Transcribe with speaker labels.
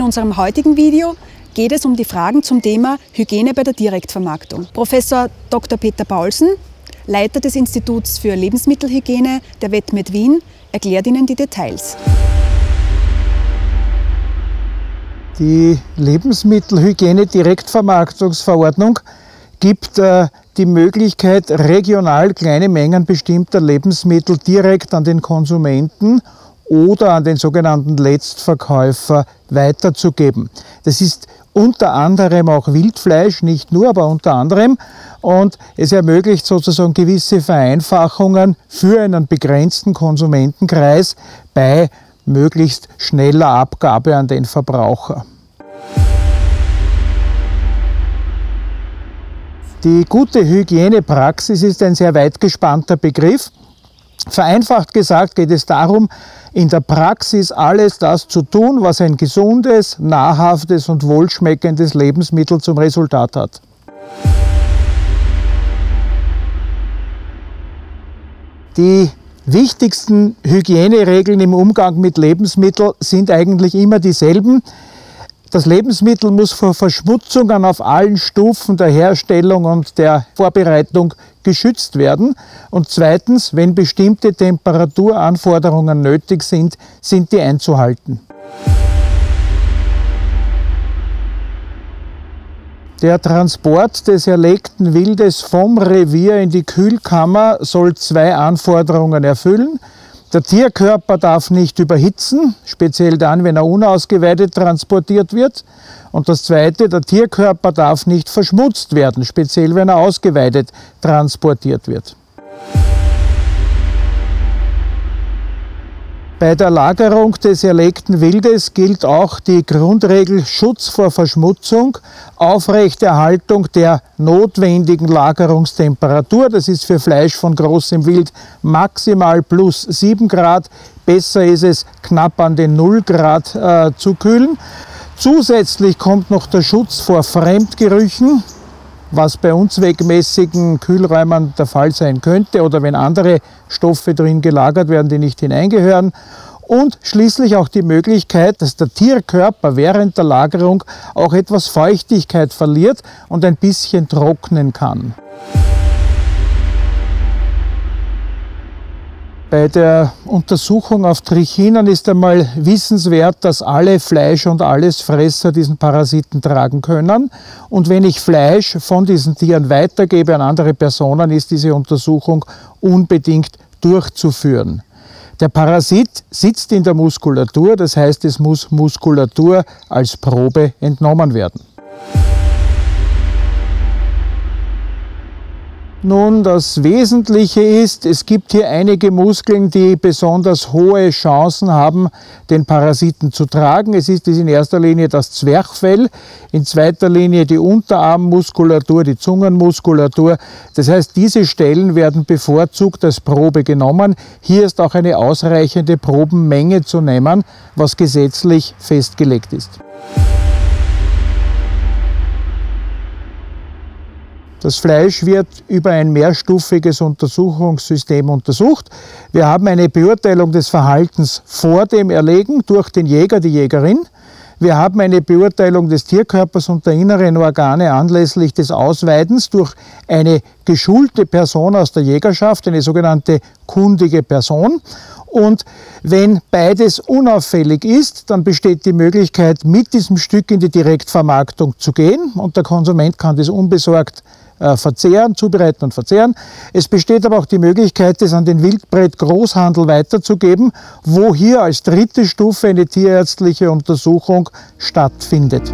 Speaker 1: unserem heutigen Video geht es um die Fragen zum Thema Hygiene bei der Direktvermarktung. Professor Dr. Peter Paulsen, Leiter des Instituts für Lebensmittelhygiene der WetMed Wien, erklärt Ihnen die Details.
Speaker 2: Die Lebensmittelhygiene-Direktvermarktungsverordnung gibt äh, die Möglichkeit, regional kleine Mengen bestimmter Lebensmittel direkt an den Konsumenten oder an den sogenannten Letztverkäufer weiterzugeben. Das ist unter anderem auch Wildfleisch, nicht nur, aber unter anderem. Und es ermöglicht sozusagen gewisse Vereinfachungen für einen begrenzten Konsumentenkreis bei möglichst schneller Abgabe an den Verbraucher. Die gute Hygienepraxis ist ein sehr weit gespannter Begriff. Vereinfacht gesagt geht es darum, in der Praxis alles das zu tun, was ein gesundes, nahrhaftes und wohlschmeckendes Lebensmittel zum Resultat hat. Die wichtigsten Hygieneregeln im Umgang mit Lebensmitteln sind eigentlich immer dieselben. Das Lebensmittel muss vor Verschmutzungen auf allen Stufen der Herstellung und der Vorbereitung geschützt werden. Und zweitens, wenn bestimmte Temperaturanforderungen nötig sind, sind die einzuhalten. Der Transport des erlegten Wildes vom Revier in die Kühlkammer soll zwei Anforderungen erfüllen. Der Tierkörper darf nicht überhitzen, speziell dann, wenn er unausgeweidet transportiert wird. Und das Zweite, der Tierkörper darf nicht verschmutzt werden, speziell wenn er ausgeweidet transportiert wird. Bei der Lagerung des erlegten Wildes gilt auch die Grundregel Schutz vor Verschmutzung, Aufrechterhaltung der notwendigen Lagerungstemperatur. Das ist für Fleisch von großem Wild maximal plus 7 Grad. Besser ist es, knapp an den 0 Grad äh, zu kühlen. Zusätzlich kommt noch der Schutz vor Fremdgerüchen was bei unzweckmäßigen Kühlräumen der Fall sein könnte oder wenn andere Stoffe drin gelagert werden, die nicht hineingehören. Und schließlich auch die Möglichkeit, dass der Tierkörper während der Lagerung auch etwas Feuchtigkeit verliert und ein bisschen trocknen kann. Bei der Untersuchung auf Trichinen ist einmal wissenswert, dass alle Fleisch- und Allesfresser diesen Parasiten tragen können. Und wenn ich Fleisch von diesen Tieren weitergebe an andere Personen, ist diese Untersuchung unbedingt durchzuführen. Der Parasit sitzt in der Muskulatur, das heißt, es muss Muskulatur als Probe entnommen werden. Nun, das Wesentliche ist, es gibt hier einige Muskeln, die besonders hohe Chancen haben, den Parasiten zu tragen. Es ist in erster Linie das Zwerchfell, in zweiter Linie die Unterarmmuskulatur, die Zungenmuskulatur. Das heißt, diese Stellen werden bevorzugt als Probe genommen. Hier ist auch eine ausreichende Probenmenge zu nehmen, was gesetzlich festgelegt ist. Das Fleisch wird über ein mehrstufiges Untersuchungssystem untersucht. Wir haben eine Beurteilung des Verhaltens vor dem Erlegen durch den Jäger, die Jägerin. Wir haben eine Beurteilung des Tierkörpers und der inneren Organe anlässlich des Ausweidens durch eine geschulte Person aus der Jägerschaft, eine sogenannte kundige Person. Und wenn beides unauffällig ist, dann besteht die Möglichkeit, mit diesem Stück in die Direktvermarktung zu gehen und der Konsument kann das unbesorgt äh, verzehren, zubereiten und verzehren. Es besteht aber auch die Möglichkeit, es an den Wildbret-Großhandel weiterzugeben, wo hier als dritte Stufe eine tierärztliche Untersuchung stattfindet.